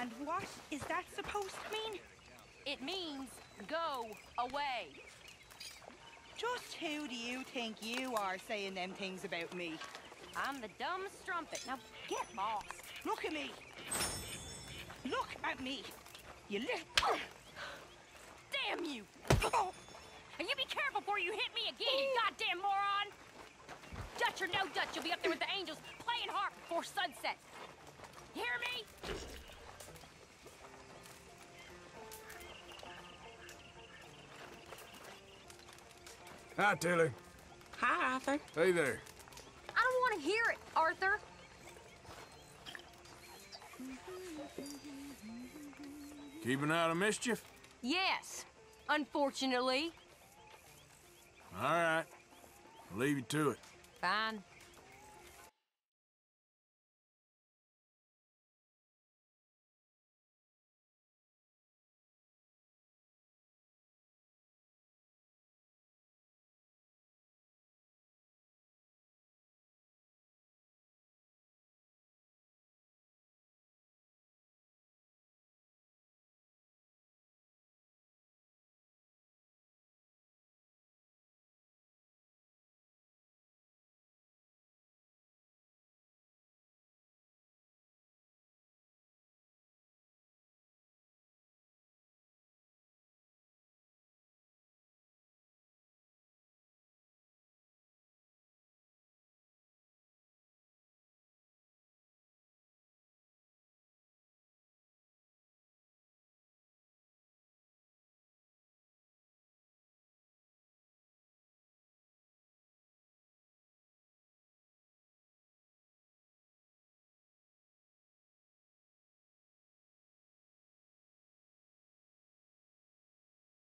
And what is that supposed to mean? It means go away. Just who do you think you are saying them things about me? I'm the dumb strumpet. Now get lost. Look at me. Look at me. You little... Damn you! And you be careful before you hit me again, you goddamn moron! Dutch or no Dutch, you'll be up there with the angels playing harp before sunset. You hear me? Hi, Tilly. Hi, Arthur. Hey there. I don't want to hear it, Arthur. Keeping out of mischief? Yes, unfortunately. All right. I'll leave you to it. Fine.